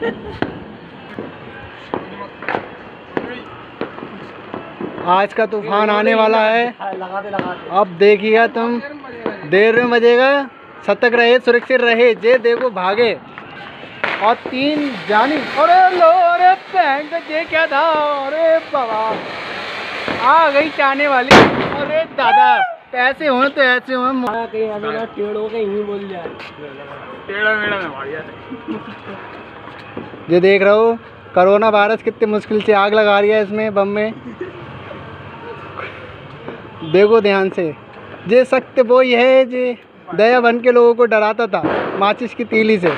लगाते लगाते अब देखिएगा तुम। देर में बजेगा। सतर्क रहे सुरक्षित रहे जे देखो भागे। और तीन जानी। अरे लो अरे बैंक ये क्या था? अरे बाबा। आ गई चाने वाली। अरे दादा पैसे हो तो ऐसे हो। कहीं ऐसे ना टेढ़ हो के यूँ बोल जाए टेढ़ा मेढ़ा में बढ़िया ये देख रहे हो करोना वायरस कितने मुश्किल से आग लगा रही है इसमें, बम में। देखो ध्यान से। जे सख्त वो ये है जे, दया बन के लोगों को डराता था, माचिस की तीली से।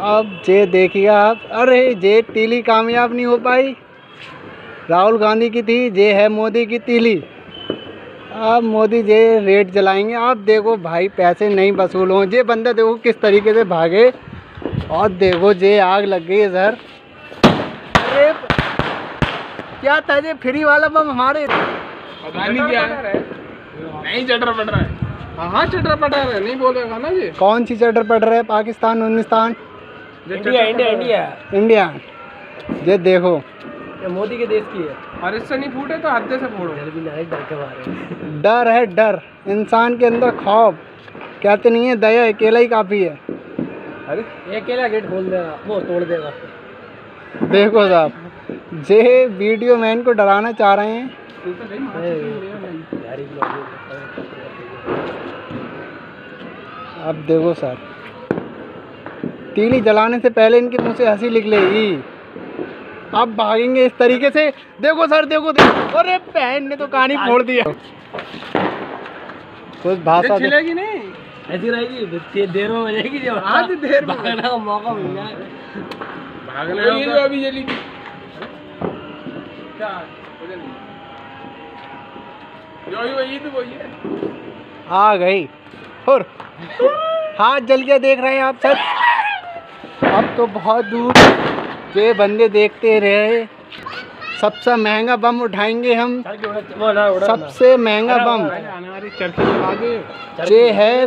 अब जे देखिएगा आप, अरे जे तीली कामयाब नहीं हो पाई। राहुल गांधी की थी, जे है मोदी की तीली। अब मोदी जे रेट जलाएँगे, आप देखो भाई, पैसे नहीं वसूल हों। जे बंदा देखो किस तरीके से भागे। और देखो जे आग लग गई है सर। अरे क्या था ये फ्री वाला बम हमारे? पता नहीं क्या है। नहीं चटर पट रहा है। हाँ चटर पटा रहा है? नहीं बोलेगा ना ये। कौन सी चटर पड़ रहा है? Pakistan Hindustan? India India India. India. ये देखो। ये मोदी के देश की है। और इससे नहीं फूटे तो हद्दे से फोड़ो। डर भी नहीं डर के मारे डर है डर। इंसान के अंदर खौफ। कहते नहीं है दया अकेला ही काफ़ी है। अरे। ये अकेला गेट खोल देगा वो तोड़ देगा देखो साहब जे वीडियो मैन को डराना चाह रहे हैं। तू अब देखो सर तीली जलाने से पहले इनके मुँह से हँसी निकलेगी। अब भागेंगे इस तरीके से। देखो सर देखो देखो। अरे बहन ने तो कहानी फोड़ दिया। कुछ भाषा छिलेगी नहीं। ऐसी रहेगी देर में बजेगी जब आज देर में भागने मौका मिल जाए। भागने ये जो अभी जली थी क्या? जो ही वही तो वही है। आ गई। और हाथ जल के देख रहे हैं आप सर अब तो बहुत दूर। ये बंदे देखते रहे। सबसे महँगा बम उठाएँगे हम। सबसे महँगा बम। ये है।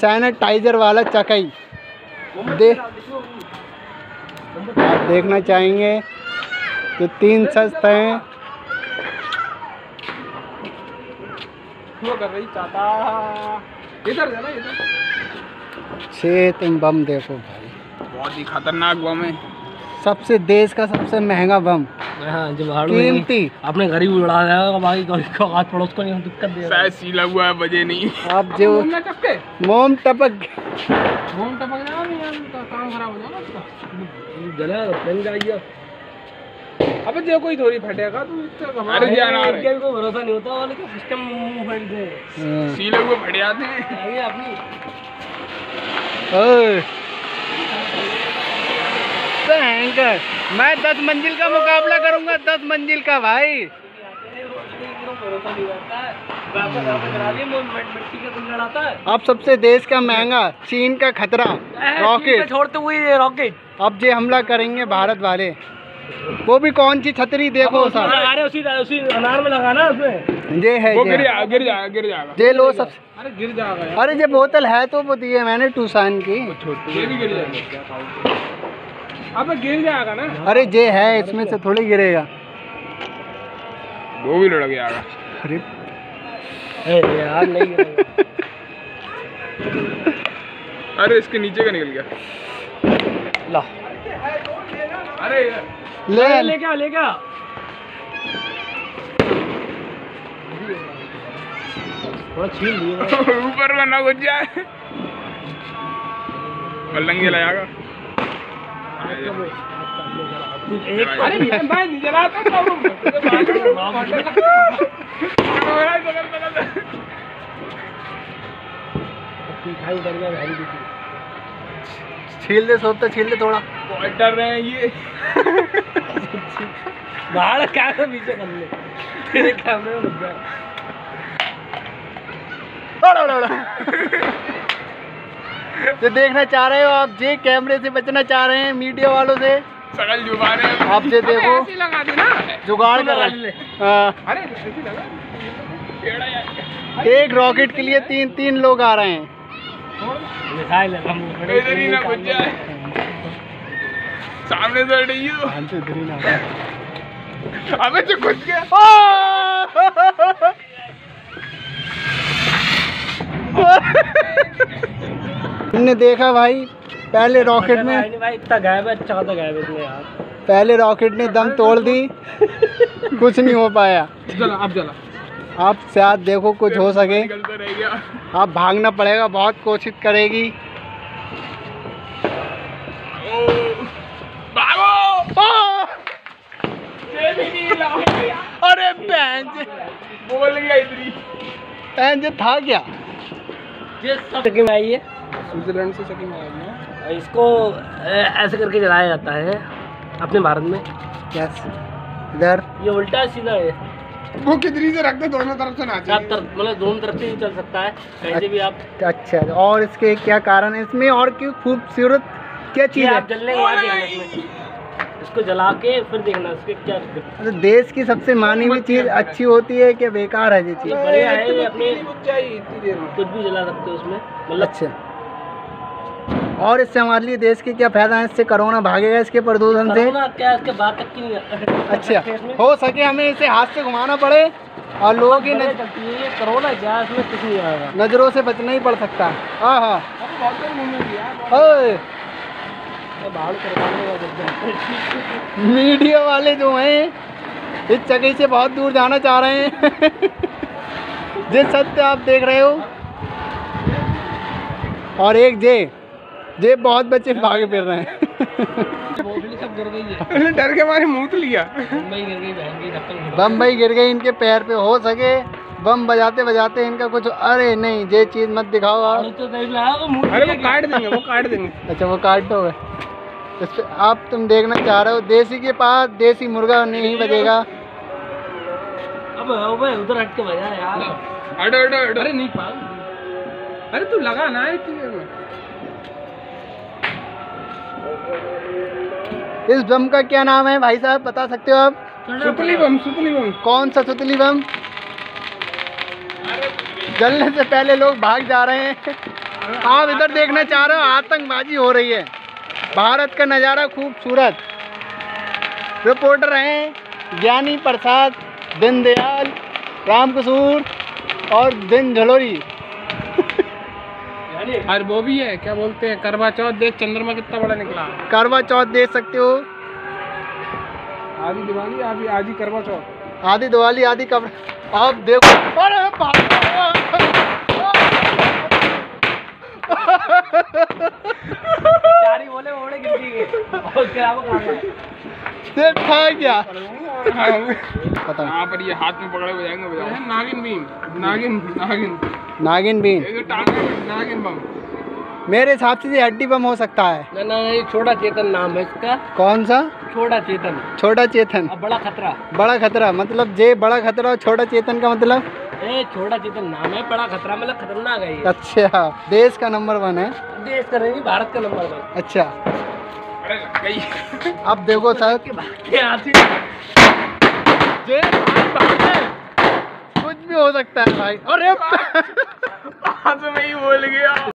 सैनिटाइजर वाला चकई। दे आप देखना चाहेंगे ये तीन सस्त हैं। वो कर इधर इधर। छः तुम बम देखो भाई। बहुत ही खतरनाक बम है। सबसे देश का सबसे महँगा बम। हाँ कीमती। अपने घर ही उड़ा देगा बाकी कोई को हाथ पड़ोस को नहीं दिक्कत दे शायद सीला हुआ है बजे नहीं। अब जो मोम टपक घूम टपक उनका काम खराब हो जाएगा अबे जो कोई थोड़ी फटेगा तू इतना अरे जाना इनका कोई भरोसा नहीं होता वाले का सिस्टम मुँह फट हाँ। सीले हुए फट जाते हैं आगे अपनी। ओए। भयंकर मैं दस मंजिल का मुकाबला करूँगा दस मंजिल का भाई। अब सबसे देश का महँगा चीन का खतरा रॉकेट। छोड़ते हुए रॉकेट। अब जे हमला करेंगे भारत वाले वो भी कौन सी छतरी? देखो सर। अरे उसी उसी अनार में लगाना उसमें। ये है वो गिर जाएगा गिर जाएगा गिर जाएगा। ये लो सब अरे गिर जाएगा अरे ये बोतल है तो वो दी है मैंने टूसान की। ये भी गिर जाएगा। अबे गिर जाएगा ना? अरे जे है इसमें से थोड़ी गिरेगा। वो भी लड़ जाएगा अरे। यार नहीं अरे इसके नीचे का निकल गया। ला। अरे ले। ले क्या ले क्या? थोड़ा छीन लिए। ऊपर में ना घुस जाए। पलंगे लगाएगा छील दे सोते छील दे थोड़ा। डर रहे हैं ये बाहर क्या पीछे कर ले तेरे कैमरे में लग गया। जो देखना चाह रहे हो आप जे कैमरे से बचना चाह रहे हैं मीडिया वालों से। सकल जुबा रहे हैं। आप ये देखो। लगा दी जुगाड़ कर रहे हैं। हाँ, अरे ऐसे ही लगा टेढ़ा यार। एक रॉकेट के लिए तीन तीन लोग आ रहे हैं। मिसाइल है हम बड़े इधर ही ना घुस जाए। सामने से हो ही अबे तो घुस गया हमने देखा भाई पहले रॉकेट में भाई इतना गायब है अच्छा तो गायब है इसमें यार। पहले रॉकेट ने दम तोड़ दी कुछ नहीं हो पाया। चला अब चला। आप शायद देखो कुछ हो सके। आप भागना पड़ेगा बहुत कोशिश करेगी। भागो। अरे बहन बोल गया इधर ही। बहन था क्या? चक्की में आई है। स्विट्जरलैंड से चकी में आई है। इसको ऐसे करके चलाया जाता है अपने भारत में। यस इधर। ये उल्टा सीधा है। वो कितनी से रखते दोनों तरफ़ से ना मतलब दोनों तरफ़ से ही चल सकता है। कहीं भी आप अच्छा और इसके क्या कारण है? इसमें और क्यों खूबसूरत क्या चीज़ है? आप जलने के बाद इसको जला के फिर देखना इसके क्या तो देश की सबसे मानी हुई चीज़ अच्छी होती है कि बेकार है ये चीज़। बढ़िया है ये अपने चाहिए इतनी देर में। कुछ भी जला सकते हो उसमें मतलब अच्छा। और इससे हमारे लिए देश के क्या फ़ायदा है? इससे कोरोना भागेगा इसके प्रदूषण से। क्या इसके बाद तक की नहीं अच्छा। हो सके हमें इसे हाथ से घुमाना पड़े और लोगों की ये कोरोना क्या इसमें कुछ नहीं आएगा। नज़रों से बचना ही पड़ सकता है। हाँ मीडिया वाले जो हैं इस जगह से बहुत दूर जाना चाह रहे हैं। जिस सत्य आप देख रहे हो। और एक जे जे बहुत बच्चे भागे फिर रहे हैं। है। डर के मारे मुँह लिया। मुंबई गिर गई बहन की ढक्कन गिर बम्बई गिर गई इनके पैर पे हो सके। बम बजाते बजाते इनका कुछ अरे नहीं ये चीज़ मत दिखाओ आप। तो नहीं लाया वो अरे काट देंगे वो काट देंगे। अच्छा वो काट दोगे इस पे आप तुम देखना चाह रहे हो देसी के पास देसी मुर्गा नहीं बजेगा अब उधर हट के बजा यार। हटो हटो हटो। अरे नहीं पाल अरे तू लगा ना इस बम का क्या नाम है भाई साहब बता सकते हो आप? सुतली बम सुतली बम। कौन सा सुतली बम? जलने से पहले लोग भाग जा रहे हैं। आप इधर देखना चाह रहे हो आतंकबाजी हो रही है। भारत का नज़ारा खूबसूरत। रिपोर्टर हैं ज्ञानी प्रसाद दीनदयाल राम कसूर और दिन झलोरी। और वो भी है क्या बोलते हैं करवा चौथ देख चंद्रमा कितना बड़ा निकला। करवा चौथ देख सकते हो। आधी दिवाली आधी आधी करवा चौथ। आधी दिवाली आधी कब आप देखो अरे चारी बोले गिर देखा क्या? पता यहाँ पर ये हाथ में पकड़े बजाएँगे बजाएँगे नागिन बीन नागिन नागिन। नागिन बीन नागिन बम मेरे हिसाब से ये हड्डी बम हो सकता है। ना ना ये छोटा चेतन नाम है इसका। कौन सा? छोटा चेतन। छोटा चेतन। अब बड़ा खतरा। बड़ा खतरा मतलब जे बड़ा खतरा और छोटा चेतन का मतलब? ए छोटा चेतन नाम है बड़ा खतरा मतलब खतरनाक है अच्छा देश का नंबर वन है। देश का नहीं भारत का नंबर वन अच्छा। अब देखो सर। जे कुछ भी हो सकता है भाई। अरे मैं ही बोल गया।